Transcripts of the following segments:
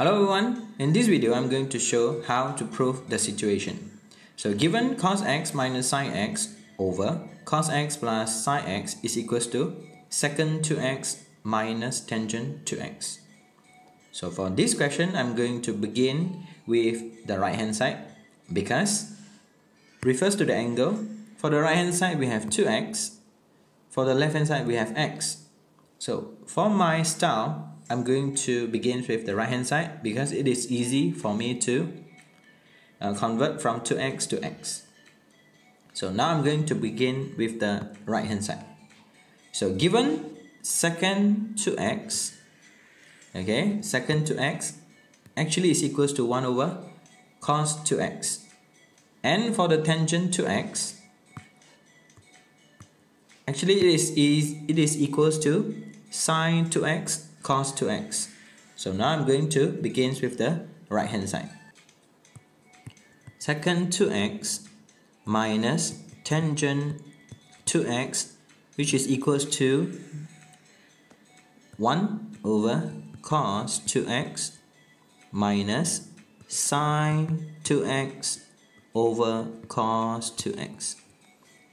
Hello everyone, in this video I'm going to show how to prove the situation. So given cos x minus sin x over cos x plus sin x is equals to secant 2x minus tangent 2x. So for this question I'm going to begin with the right hand side because refers to the angle. For the right hand side we have 2x, for the left hand side we have x. So for my style I'm going to begin with the right hand side because it is easy for me to uh, convert from 2x to x. So now I'm going to begin with the right hand side. So given secant 2x, okay, secant 2x actually is equals to 1 over cos 2x. And for the tangent 2x, actually it is, is, it is equals to sine 2x cos 2x. So now I'm going to begin with the right hand side. Secant 2x minus tangent 2x which is equals to 1 over cos 2x minus sine 2x over cos 2x.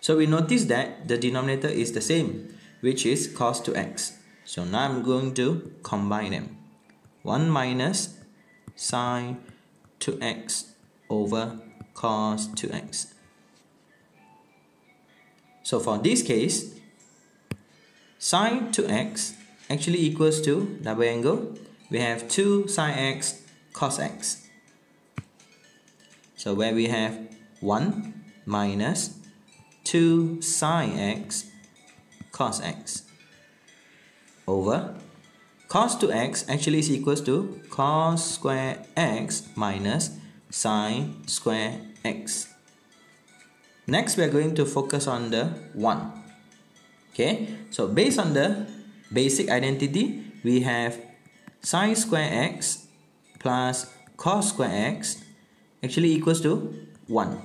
So we notice that the denominator is the same which is cos 2x. So now I'm going to combine them. 1 minus sine 2x over cos 2x. So for this case, sine 2x actually equals to double angle. We have 2 sine x cos x. So where we have 1 minus 2 sine x cos x over cos 2x actually is equals to cos square x minus sine square x. Next we are going to focus on the 1. Okay, so based on the basic identity we have sine square x plus cos square x actually equals to 1.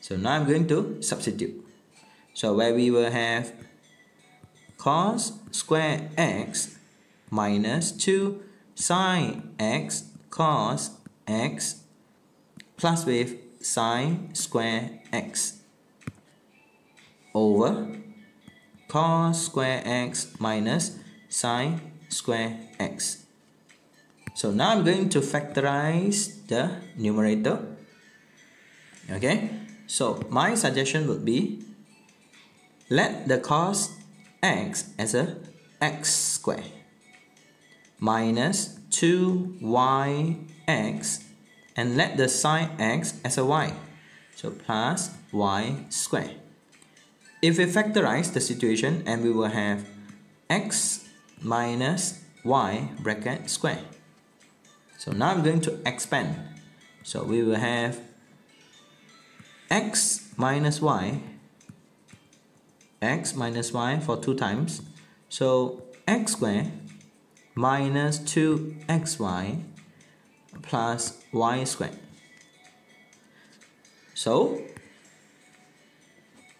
So now I'm going to substitute. So where we will have cos square x minus 2 sine x cos x plus with sine square x over cos square x minus sine square x. So now I'm going to factorize the numerator. Okay, so my suggestion would be let the cos x as a x square minus 2yx and let the sine x as a y. So plus y square. If we factorize the situation and we will have x minus y bracket square. So now I'm going to expand. So we will have x minus y x minus y for 2 times. So x squared minus 2xy plus y squared. So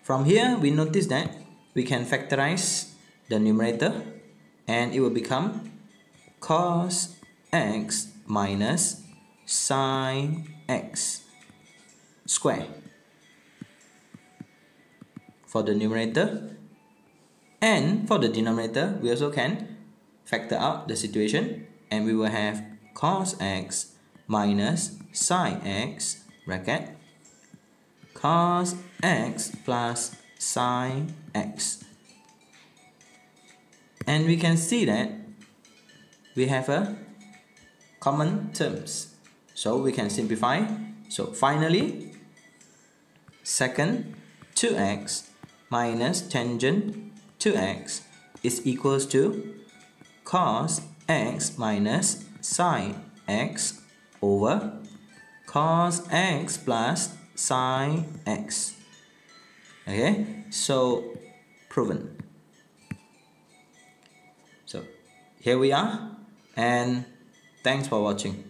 from here we notice that we can factorize the numerator and it will become cos x minus sine x square for the numerator. And for the denominator we also can factor out the situation. And we will have cos x minus sine x bracket cos x plus sine x. And we can see that we have a common terms. So we can simplify. So finally secant 2x minus tangent 2x is equals to cos x minus sine x over cos x plus sine x. Okay, so proven. So here we are and thanks for watching.